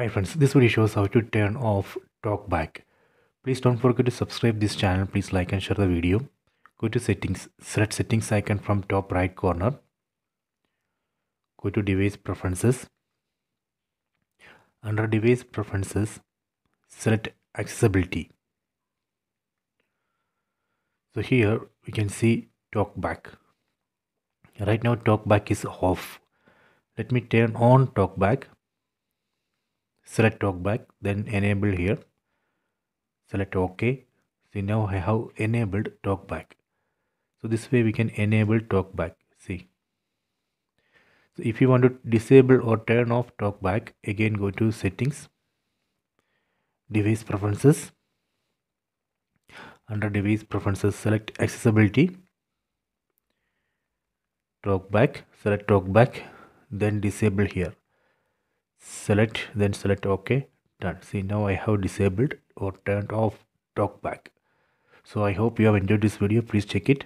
Hi friends, this video shows how to turn off talkback. Please don't forget to subscribe this channel. Please like and share the video. Go to settings, select settings icon from top right corner. Go to device preferences. Under device preferences, select accessibility. So here we can see talkback. Right now talkback is off. Let me turn on talkback select talkback then enable here. Select ok. See now i have enabled talkback so this way we can enable talkback see. So if you want to disable or turn off talkback again go to settings device preferences. Under device preferences select accessibility. Talkback select talkback then disable here select then select ok done. See now i have disabled or turned off talkback. So i hope you have enjoyed this video. Please check it